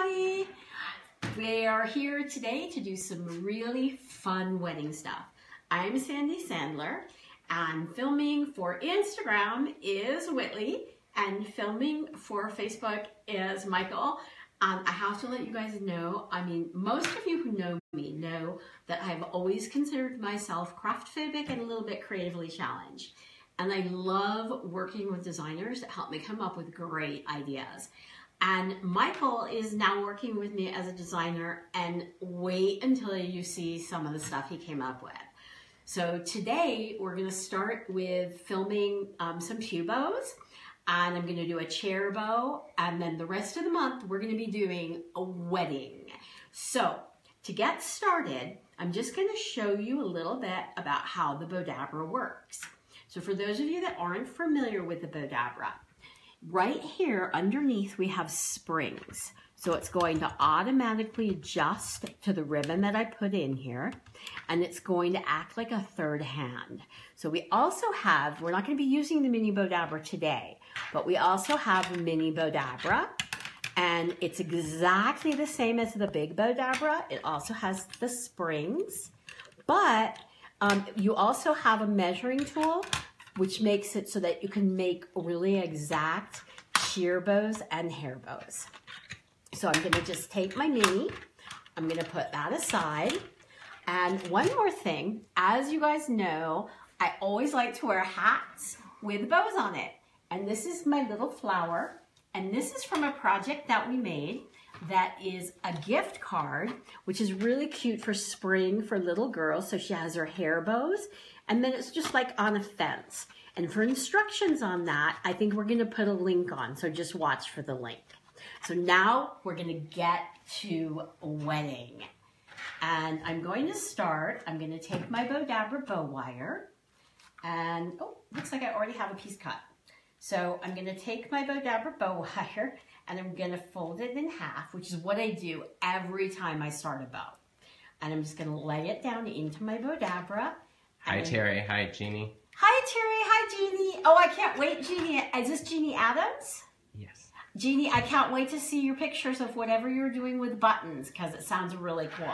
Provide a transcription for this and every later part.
everybody. We are here today to do some really fun wedding stuff. I'm Sandy Sandler and filming for Instagram is Whitley and filming for Facebook is Michael. Um, I have to let you guys know, I mean, most of you who know me know that I've always considered myself craft phobic and a little bit creatively challenged. And I love working with designers that help me come up with great ideas. And Michael is now working with me as a designer and wait until you see some of the stuff he came up with. So today we're gonna start with filming um, some pew bows and I'm gonna do a chair bow and then the rest of the month we're gonna be doing a wedding. So to get started, I'm just gonna show you a little bit about how the Bowdabra works. So for those of you that aren't familiar with the Bowdabra, Right here underneath we have springs. So it's going to automatically adjust to the ribbon that I put in here and it's going to act like a third hand. So we also have, we're not going to be using the mini Bowdabra today, but we also have a mini Bowdabra and it's exactly the same as the big Bowdabra. It also has the springs, but um, you also have a measuring tool which makes it so that you can make really exact sheer bows and hair bows. So I'm gonna just take my mini, I'm gonna put that aside. And one more thing, as you guys know, I always like to wear hats with bows on it. And this is my little flower. And this is from a project that we made that is a gift card, which is really cute for spring for little girls. So she has her hair bows and then it's just like on a fence. And for instructions on that, I think we're gonna put a link on, so just watch for the link. So now we're gonna get to wedding. And I'm going to start, I'm gonna take my Bowdabra bow wire, and oh, looks like I already have a piece cut. So I'm gonna take my Bowdabra bow wire and I'm gonna fold it in half, which is what I do every time I start a bow. And I'm just gonna lay it down into my Bowdabra Hi, Terry. Hi, Jeannie. Hi, Terry. Hi, Jeannie. Oh, I can't wait, Jeannie. Is this Jeannie Adams? Yes. Jeannie, I can't wait to see your pictures of whatever you're doing with buttons because it sounds really cool.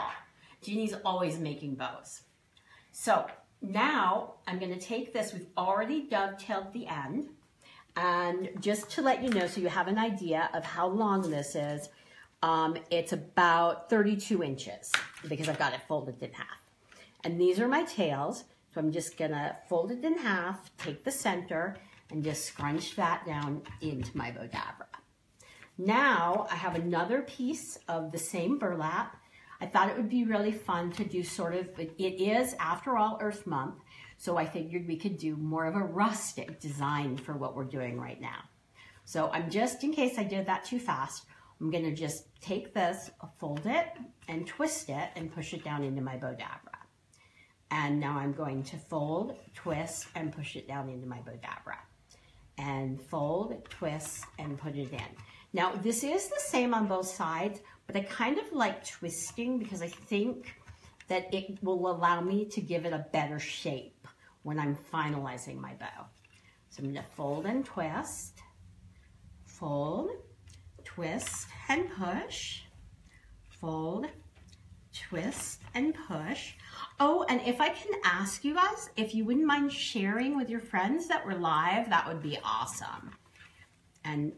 Jeannie's always making bows. So now I'm going to take this. We've already dovetailed the end. And just to let you know, so you have an idea of how long this is, um, it's about 32 inches because I've got it folded in half. And these are my tails. So I'm just gonna fold it in half, take the center, and just scrunch that down into my Bowdabra. Now I have another piece of the same burlap. I thought it would be really fun to do sort of, it is after all Earth Month, so I figured we could do more of a rustic design for what we're doing right now. So I'm just, in case I did that too fast, I'm gonna just take this, fold it, and twist it, and push it down into my Bowdabra. And now I'm going to fold, twist, and push it down into my Bowdabra. And fold, twist, and put it in. Now, this is the same on both sides, but I kind of like twisting because I think that it will allow me to give it a better shape when I'm finalizing my bow. So I'm gonna fold and twist, fold, twist, and push, fold, twist, and push. Oh, and if I can ask you guys, if you wouldn't mind sharing with your friends that we're live, that would be awesome. And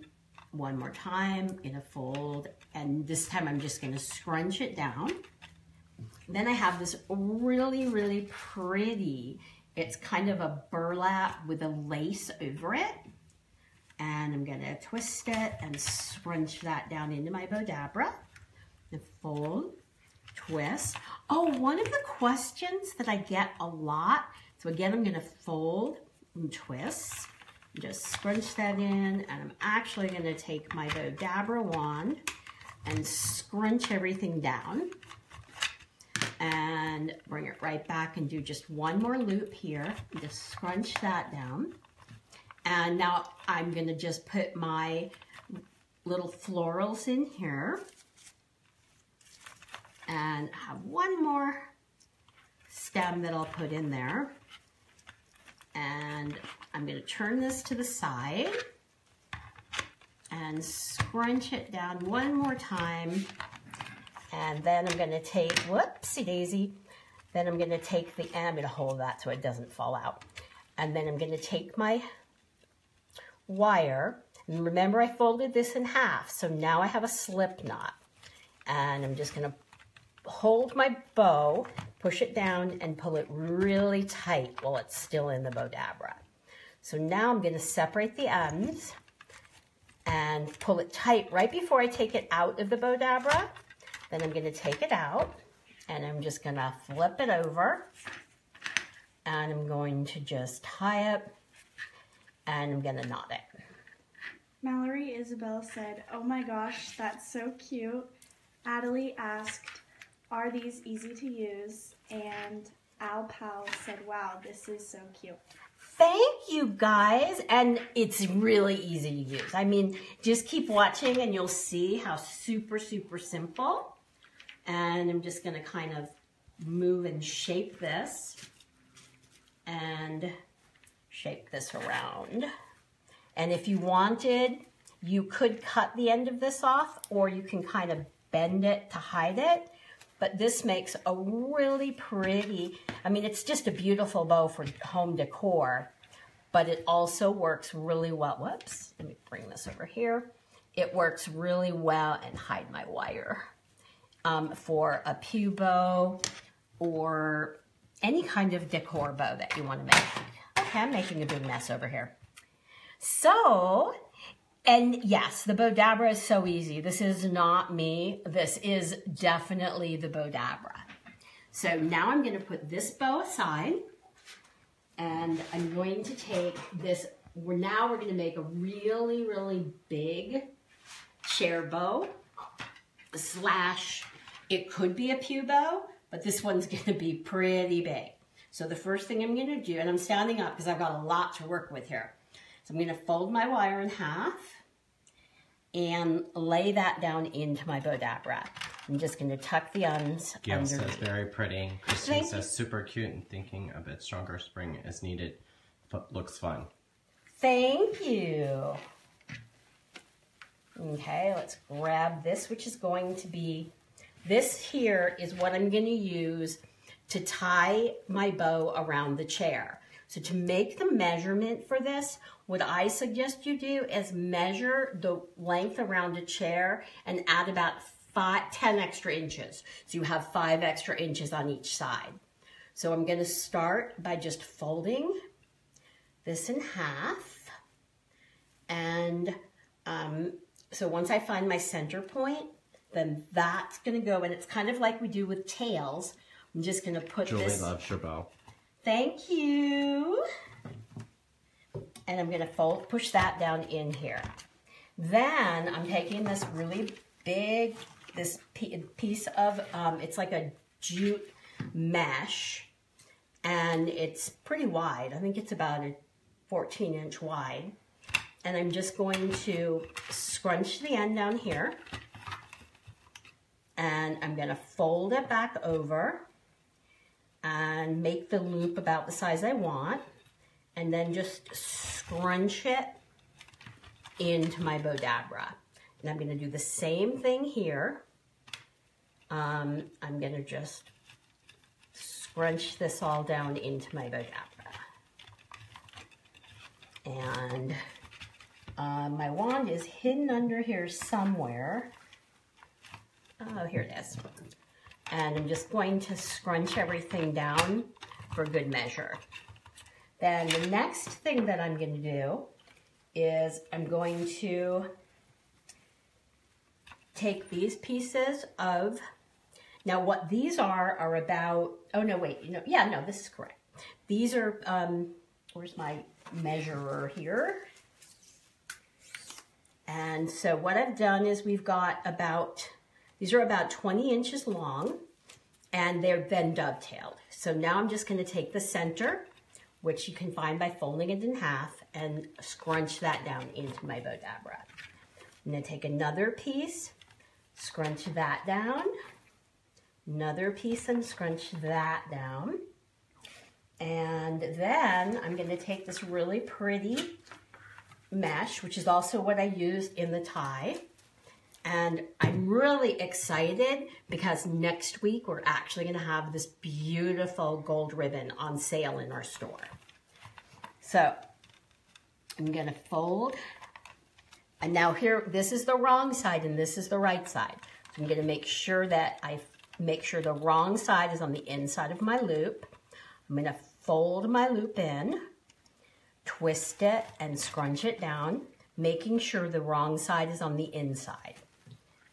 one more time in a fold, and this time I'm just gonna scrunch it down. Then I have this really, really pretty, it's kind of a burlap with a lace over it. And I'm gonna twist it and scrunch that down into my Bowdabra. The fold, twist. Oh, one of the questions that I get a lot, so again, I'm gonna fold and twist, just scrunch that in, and I'm actually gonna take my Bowdabra wand and scrunch everything down and bring it right back and do just one more loop here. Just scrunch that down. And now I'm gonna just put my little florals in here and I have one more stem that I'll put in there. And I'm gonna turn this to the side and scrunch it down one more time. And then I'm gonna take, whoopsie daisy, then I'm gonna take the, I'm gonna hold that so it doesn't fall out. And then I'm gonna take my wire, and remember I folded this in half, so now I have a slip knot. And I'm just gonna hold my bow, push it down, and pull it really tight while it's still in the Bowdabra. So now I'm gonna separate the ends and pull it tight right before I take it out of the Bowdabra. Then I'm gonna take it out and I'm just gonna flip it over and I'm going to just tie it and I'm gonna knot it. Mallory Isabel said, Oh my gosh, that's so cute. Adelie asked, Are these easy to use? And Al Pal said, Wow, this is so cute. Thank you guys. And it's really easy to use. I mean, just keep watching and you'll see how super, super simple. And I'm just gonna kind of move and shape this and shape this around. And if you wanted, you could cut the end of this off or you can kind of bend it to hide it. But this makes a really pretty, I mean, it's just a beautiful bow for home decor, but it also works really well. Whoops, let me bring this over here. It works really well and hide my wire um, for a pew bow or any kind of decor bow that you want to make. Okay, I'm making a big mess over here. So, and yes, the Bowdabra is so easy. This is not me. This is definitely the Bowdabra. So now I'm going to put this bow aside and I'm going to take this, we're now we're going to make a really, really big chair bow slash, it could be a pew bow, but this one's going to be pretty big. So the first thing I'm going to do, and I'm standing up because I've got a lot to work with here. So I'm going to fold my wire in half and lay that down into my Bowdabra. I'm just going to tuck the ends Gail underneath. says very pretty. Christine says super cute and thinking a bit stronger spring is needed. But looks fun. Thank you. Okay, let's grab this, which is going to be, this here is what I'm going to use to tie my bow around the chair. So to make the measurement for this, what I suggest you do is measure the length around a chair and add about five, 10 extra inches. So you have five extra inches on each side. So I'm gonna start by just folding this in half. And um, so once I find my center point, then that's gonna go, and it's kind of like we do with tails. I'm just gonna put Julie this. loves your bow. Thank you. And I'm gonna fold, push that down in here. Then I'm taking this really big, this piece of, um, it's like a jute mesh, and it's pretty wide. I think it's about a 14 inch wide. And I'm just going to scrunch the end down here. And I'm gonna fold it back over and make the loop about the size I want and then just scrunch it into my Bowdabra. And I'm going to do the same thing here. Um, I'm going to just scrunch this all down into my Bowdabra. And uh, my wand is hidden under here somewhere. Oh, here it is and I'm just going to scrunch everything down for good measure. Then the next thing that I'm going to do is I'm going to take these pieces of, now what these are are about, oh no wait, you know, yeah, no, this is correct. These are, um, where's my measurer here? And so what I've done is we've got about these are about 20 inches long and they're then dovetailed. So now I'm just gonna take the center, which you can find by folding it in half and scrunch that down into my Bowdabra. I'm gonna take another piece, scrunch that down, another piece and scrunch that down. And then I'm gonna take this really pretty mesh, which is also what I used in the tie. And I'm really excited because next week we're actually going to have this beautiful gold ribbon on sale in our store. So I'm going to fold. And now here, this is the wrong side and this is the right side. So I'm going to make sure that I make sure the wrong side is on the inside of my loop. I'm going to fold my loop in, twist it and scrunch it down, making sure the wrong side is on the inside.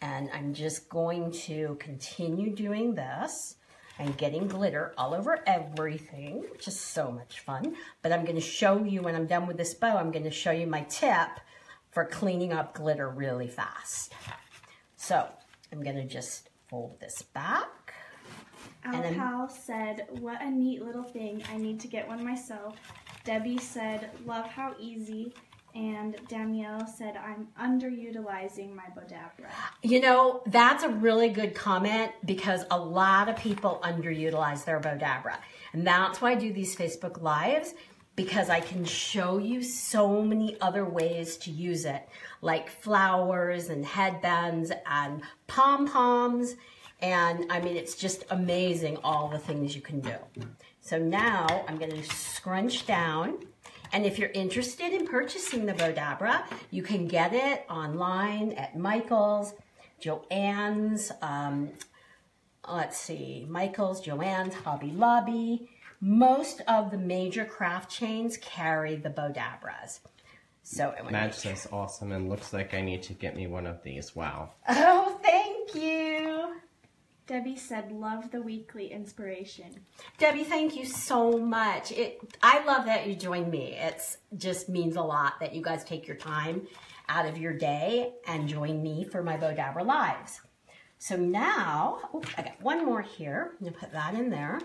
And I'm just going to continue doing this and getting glitter all over everything, which is so much fun. But I'm gonna show you when I'm done with this bow, I'm gonna show you my tip for cleaning up glitter really fast. So I'm gonna just fold this back. Our pal said, what a neat little thing. I need to get one myself. Debbie said, love how easy and Danielle said, I'm underutilizing my Bowdabra. You know, that's a really good comment because a lot of people underutilize their Bowdabra. And that's why I do these Facebook Lives because I can show you so many other ways to use it, like flowers and headbands and pom-poms. And I mean, it's just amazing all the things you can do. So now I'm gonna scrunch down and if you're interested in purchasing the Bowdabra, you can get it online at Michael's, Joann's, um, let's see, Michael's, Joann's, Hobby Lobby. Most of the major craft chains carry the Bowdabras. So Madge says awesome and looks like I need to get me one of these. Wow. Oh, thank you. Debbie said, love the weekly inspiration. Debbie, thank you so much. It, I love that you joined me. It just means a lot that you guys take your time out of your day and join me for my Bowdabra Lives. So now, oops, I got one more here. I'm gonna put that in there.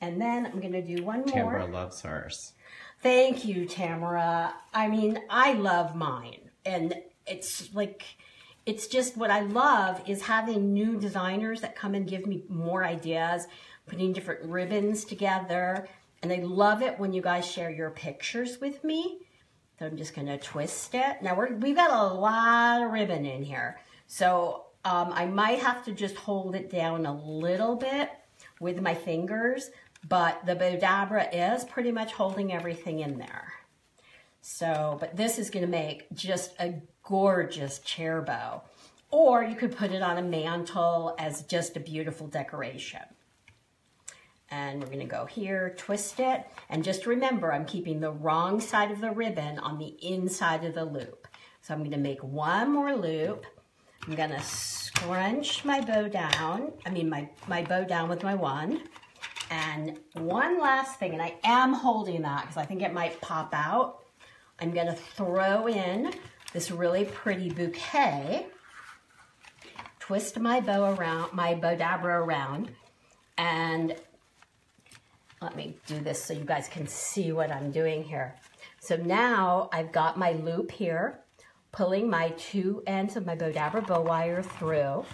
And then I'm gonna do one more. Tamara loves hers. Thank you, Tamara. I mean, I love mine. And it's like, it's just what I love is having new designers that come and give me more ideas, putting different ribbons together. And I love it when you guys share your pictures with me. So I'm just gonna twist it. Now we're, we've got a lot of ribbon in here. So um, I might have to just hold it down a little bit with my fingers, but the Bowdabra is pretty much holding everything in there. So, but this is gonna make just a gorgeous chair bow. Or you could put it on a mantle as just a beautiful decoration. And we're gonna go here, twist it, and just remember I'm keeping the wrong side of the ribbon on the inside of the loop. So I'm gonna make one more loop. I'm gonna scrunch my bow down, I mean my, my bow down with my wand. And one last thing, and I am holding that because I think it might pop out. I'm gonna throw in this really pretty bouquet, twist my bow around, my Bowdabra around, and let me do this so you guys can see what I'm doing here. So now I've got my loop here, pulling my two ends of my Bowdabra bow wire through,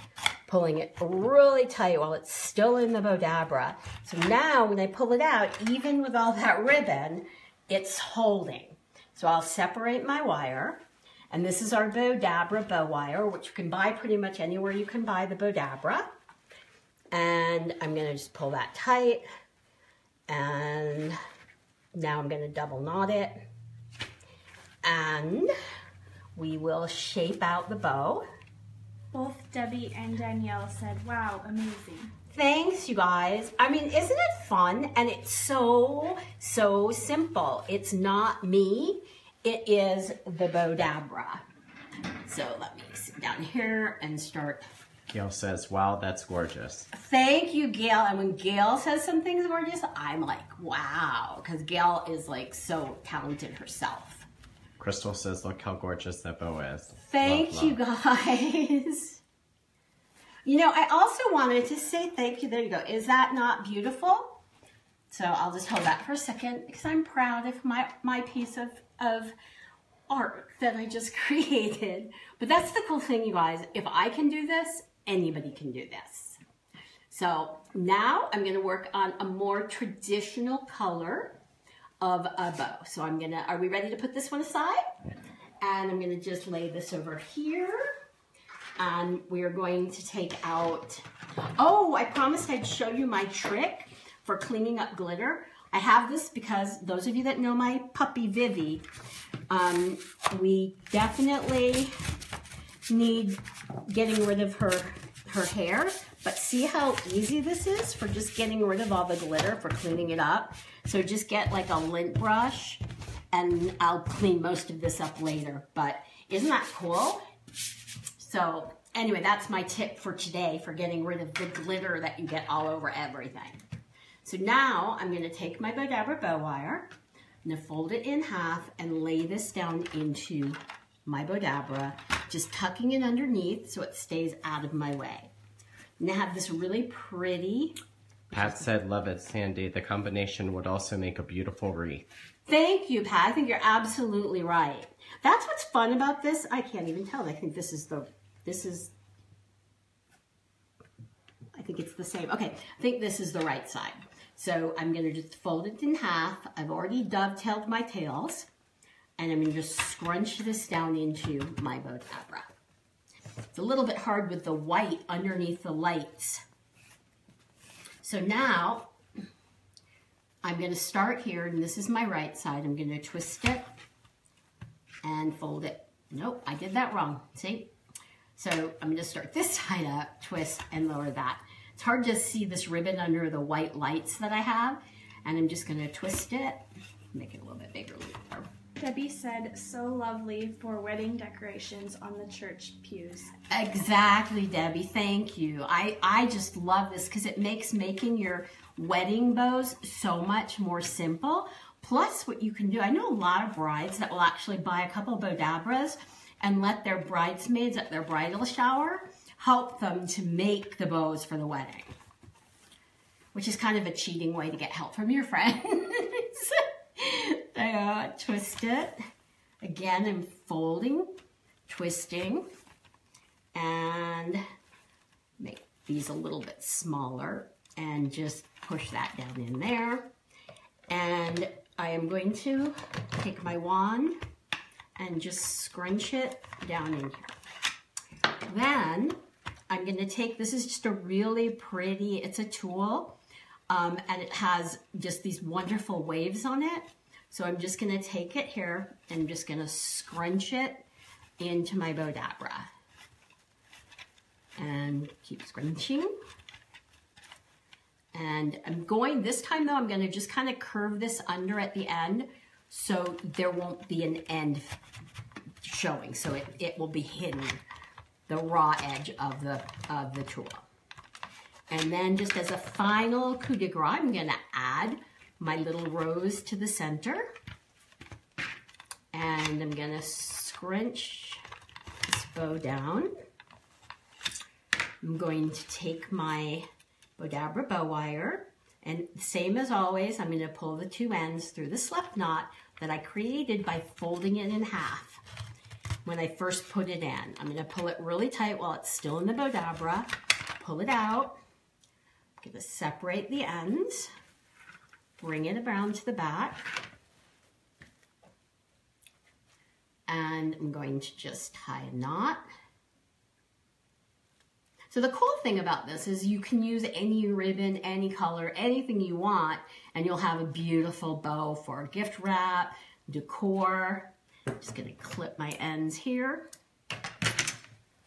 pulling it really tight while it's still in the Bowdabra. So now when I pull it out, even with all that ribbon, it's holding. So I'll separate my wire. And this is our Bowdabra bow wire, which you can buy pretty much anywhere you can buy the Bowdabra. And I'm gonna just pull that tight. And now I'm gonna double knot it. And we will shape out the bow. Both Debbie and Danielle said, wow, amazing. Thanks, you guys. I mean, isn't it fun? And it's so, so simple. It's not me. It is the Bowdabra. So let me sit down here and start. Gail says, wow, that's gorgeous. Thank you, Gail. And when Gail says something's gorgeous, I'm like, wow. Because Gail is like so talented herself. Crystal says, look how gorgeous that bow is. Thank Love, you, love. guys. You know, I also wanted to say thank you. There you go. Is that not beautiful? So I'll just hold that for a second because I'm proud of my, my piece of, of art that I just created. But that's the cool thing, you guys. If I can do this, anybody can do this. So now I'm going to work on a more traditional color. of a bow. So I'm gonna, are we ready to put this one aside? And I'm gonna just lay this over here. And we are going to take out, oh, I promised I'd show you my trick for cleaning up glitter. I have this because those of you that know my puppy Vivi, um, we definitely need getting rid of her her hair. But see how easy this is for just getting rid of all the glitter, for cleaning it up. So just get like a lint brush and I'll clean most of this up later. But isn't that cool? So anyway, that's my tip for today for getting rid of the glitter that you get all over everything. So now I'm gonna take my Bowdabra bow wire, I'm gonna fold it in half and lay this down into my Bowdabra, just tucking it underneath so it stays out of my way. And I have this really pretty, Pat said, love it, Sandy. The combination would also make a beautiful wreath. thank you, Pat. I think you're absolutely right. That's what's fun about this. I can't even tell. I think this is the, this is, I think it's the same. Okay, I think this is the right side. So I'm gonna just fold it in half. I've already dovetailed my tails and I'm gonna just scrunch this down into my Bowdabra. It's a little bit hard with the white underneath the lights. So now I'm gonna start here and this is my right side. I'm gonna twist it and fold it. Nope, I did that wrong, see? So I'm gonna start this side up, twist and lower that. It's hard to see this ribbon under the white lights that I have. And I'm just gonna twist it, make it a little bit bigger. Debbie said, so lovely for wedding decorations on the church pews. Exactly, Debbie. Thank you. I, I just love this because it makes making your wedding bows so much more simple. Plus, what you can do, I know a lot of brides that will actually buy a couple of Bowdabras and let their bridesmaids at their bridal shower help them to make the bows for the wedding, which is kind of a cheating way to get help from your friends. uh, twist it. Again, I'm folding, twisting, and make these a little bit smaller and just push that down in there. And I am going to take my wand and just scrunch it down in here. Then I'm going to take, this is just a really pretty, it's a tulle, um, and it has just these wonderful waves on it. So I'm just going to take it here and I'm just going to scrunch it into my Bowdabra. And keep scrunching. And I'm going, this time though, I'm going to just kind of curve this under at the end so there won't be an end showing. So it, it will be hidden, the raw edge of the, of the tulle. And then just as a final coup de grace, I'm going to add my little rose to the center. And I'm going to scrunch this bow down. I'm going to take my Bowdabra bow wire and same as always, I'm going to pull the two ends through the slip knot that I created by folding it in half when I first put it in. I'm going to pull it really tight while it's still in the Bowdabra, pull it out, I'm going to separate the ends, bring it around to the back, and I'm going to just tie a knot. So the cool thing about this is you can use any ribbon, any color, anything you want, and you'll have a beautiful bow for gift wrap, decor. I'm just gonna clip my ends here.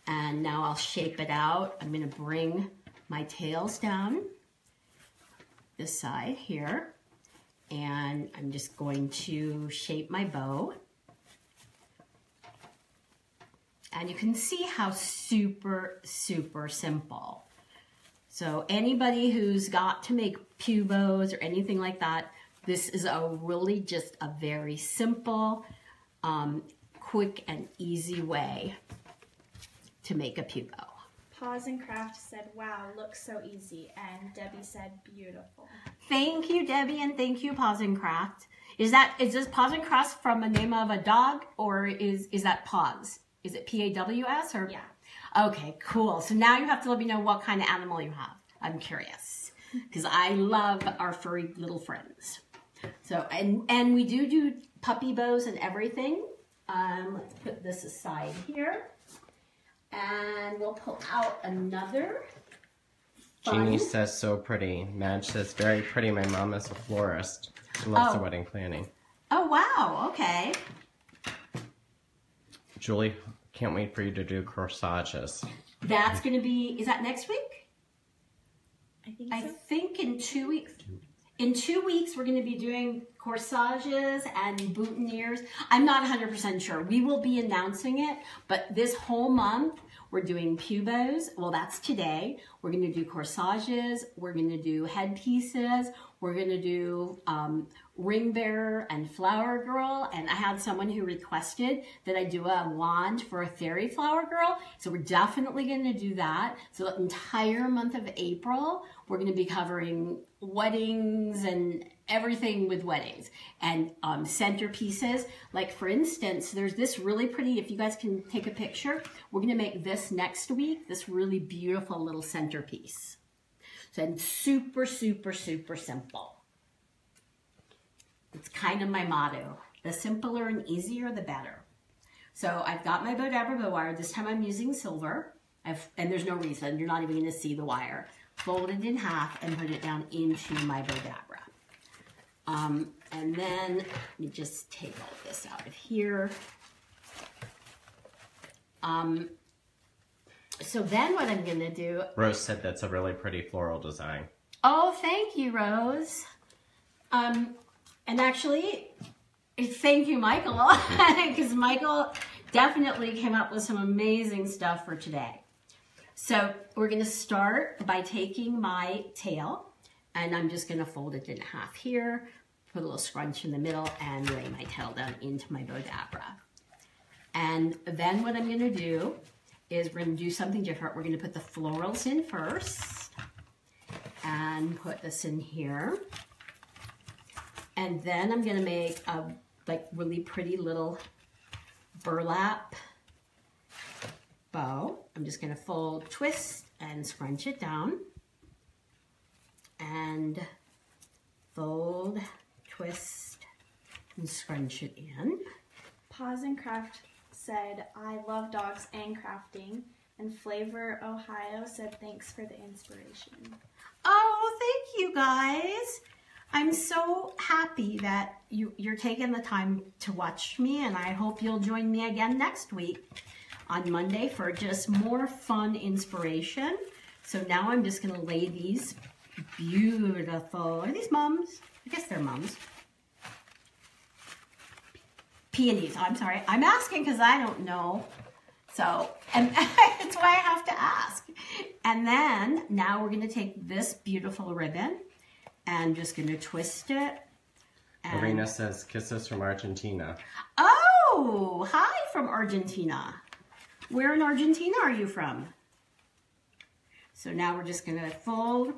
And now I'll shape it out. I'm gonna bring my tails down this side here. And I'm just going to shape my bow. And you can see how super, super simple. So anybody who's got to make pew bows or anything like that, this is a really just a very simple, um, quick and easy way to make a pew bow. Paws and Craft said, wow, looks so easy. And Debbie said, beautiful. Thank you, Debbie, and thank you, Paws and Craft. Is that is this Paws and Craft from the name of a dog or is is that Paws? Is it P A W S or Yeah. Okay, cool. So now you have to let me know what kind of animal you have. I'm curious because I love our furry little friends. So, and, and we do do puppy bows and everything. Um, let's put this aside here. And we'll pull out another. Jeannie says so pretty. Madge says very pretty. My mom is a florist. She loves Oh. the wedding planning. Oh, wow. Okay. Julie, can't wait for you to do corsages. That's going to be, is that next week? I think I so. think in two weeks. In two weeks, we're going to be doing corsages and boutonnieres. I'm not 100% sure. We will be announcing it, but this whole month, we're doing pew bows. Well, that's today. We're going to do corsages. We're going to do headpieces. We're going to do um, ring bearer and flower girl. And I had someone who requested that I do a wand for a fairy flower girl. So we're definitely going to do that. So the entire month of April, we're going to be covering weddings and everything with weddings and um, centerpieces. Like for instance, there's this really pretty, if you guys can take a picture, we're going to make this next week, this really beautiful little centerpiece. So and super, super, super simple. It's kind of my motto. The simpler and easier, the better. So I've got my Bowdabra bow wire. This time I'm using silver. I've, and there's no reason. You're not even going to see the wire. Fold it in half and put it down into my Bowdabra. Um, and then let me just take all this out of here. Um, so then what I'm going to do Rose said that's a really pretty floral design. Oh, thank you, Rose. Um, and actually, thank you, Michael, because Michael definitely came up with some amazing stuff for today. So we're going to start by taking my tail, and I'm just to fold it in half here, put a little scrunch in the middle, and lay my tail down into my Bowdabra. And then what I'm to do is we're to do something different. We're to put the florals in first and put this in here. And then I'm gonna make a like really pretty little burlap bow. I'm just gonna fold, twist, and scrunch it down. And fold, twist, and scrunch it in. Paws and Craft said, I love dogs and crafting. And Flavor Ohio said, thanks for the inspiration. Oh, thank you guys. I'm so happy that you, you're taking the time to watch me, and I hope you'll join me again next week on Monday for just more fun inspiration. So now I'm just going to lay these beautiful, are these mums? I guess they're mums. Peonies, I'm sorry. I'm asking because I don't know. So, and that's why I have to ask. And then now we're going to take this beautiful ribbon and just going to twist it. And, Marina says kisses from Argentina. Oh, hi from Argentina. Where in Argentina are you from? So now we're just going to fold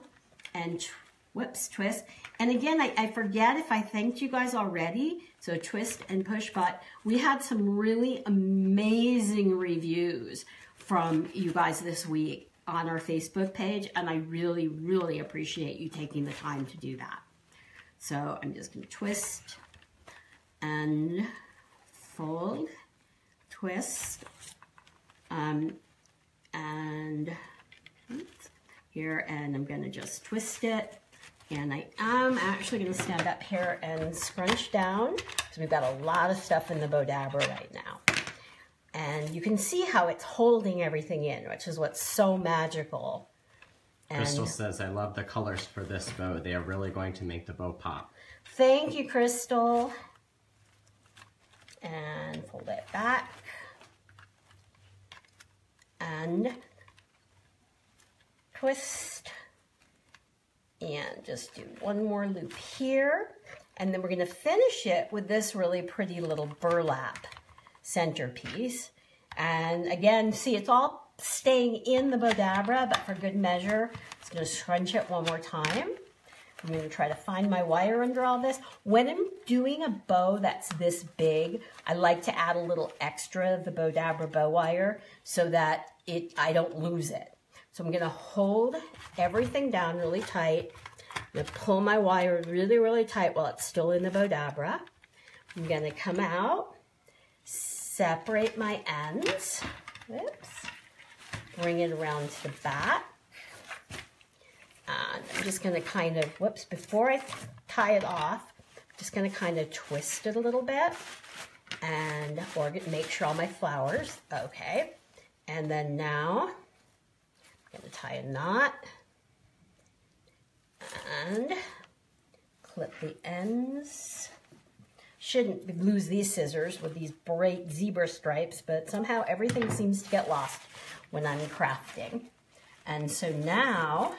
and whoops, twist. And again, I, I forget if I thanked you guys already. So twist and push, but we had some really amazing reviews from you guys this week on our Facebook page. And I really, really appreciate you taking the time to do that. So I'm just to twist and fold, twist, um, and oops, here, and I'm going to just twist it. And I am actually going to stand up here and scrunch down because we've got a lot of stuff in the Bowdabra right now. And you can see how it's holding everything in, which is what's so magical. And Crystal says, I love the colors for this bow. They are really going to make the bow pop. Thank you, Crystal. And fold it back. And twist. And just do one more loop here. And then we're going to finish it with this really pretty little burlap centerpiece. And again, see, it's all staying in the Bowdabra, but for good measure, it's going to scrunch it one more time. I'm going to try to find my wire under all this. When I'm doing a bow that's this big, I like to add a little extra of the Bowdabra bow wire so that it I don't lose it. So I'm going to hold everything down really tight I'm gonna pull my wire really, really tight while it's still in the Bowdabra. I'm gonna come out, separate my ends, whoops, bring it around to the back. And I'm just gonna kind of, whoops, before I tie it off, just gonna kind of twist it a little bit and make sure all my flowers, okay. And then now, I'm gonna tie a knot and clip the ends. Shouldn't lose these scissors with these bright zebra stripes, but somehow everything seems to get lost when I'm crafting. And so now,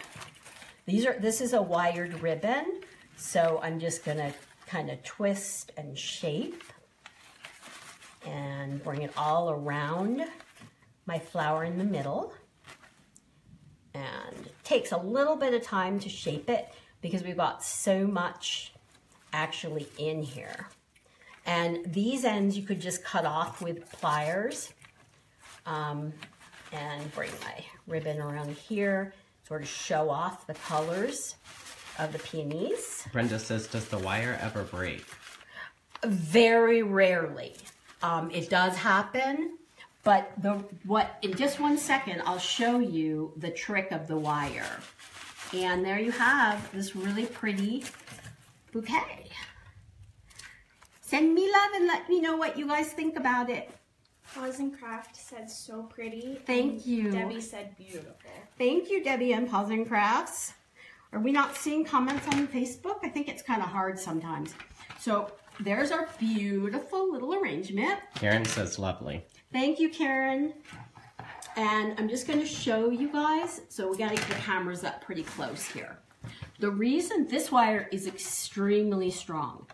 these are this is a wired ribbon, so I'm just gonna kind of twist and shape and bring it all around my flower in the middle and it takes a little bit of time to shape it because we've got so much actually in here. And these ends you could just cut off with pliers um, and bring my ribbon around here, sort of show off the colors of the peonies. Brenda says, does the wire ever break? Very rarely. Um, it does happen, but the what in just one second, I'll show you the trick of the wire. And there you have this really pretty bouquet. Send me love and let me know what you guys think about it. Paws and Craft said so pretty. Thank and you. Debbie said beautiful. Thank you, Debbie and Paws and Crafts. Are we not seeing comments on Facebook? I think it's kind of hard sometimes. So there's our beautiful little arrangement. Karen says lovely. Thank you, Karen. And I'm just gonna show you guys, so we gotta get the cameras up pretty close here. The reason this wire is extremely strong.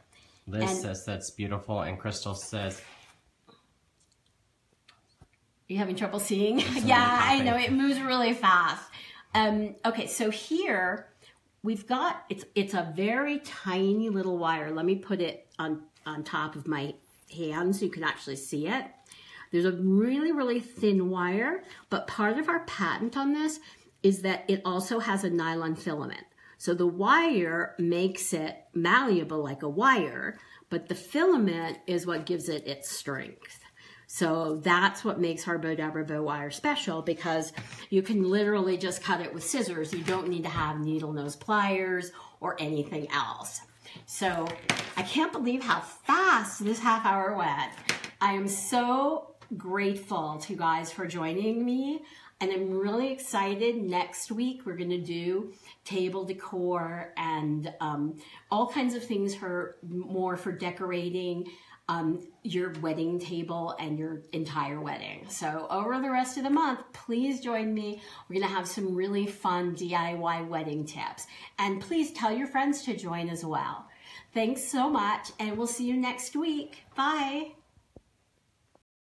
Liz And- says that's beautiful, and Crystal says, you having trouble seeing? yeah, I know, it moves really fast. Um, okay, so here we've got, it's, it's a very tiny little wire. Let me put it on, on top of my hand so you can actually see it. There's a really, really thin wire, but part of our patent on this is that it also has a nylon filament. So the wire makes it malleable like a wire, but the filament is what gives it its strength. So that's what makes our bow wire special because you can literally just cut it with scissors. You don't need to have needle nose pliers or anything else. So I can't believe how fast this half hour went. I am so grateful to you guys for joining me. And I'm really excited. Next week, we're going to do table decor and um, all kinds of things for more for decorating um, your wedding table and your entire wedding. So over the rest of the month, please join me. We're going to have some really fun DIY wedding tips. And please tell your friends to join as well. Thanks so much, and we'll see you next week. Bye.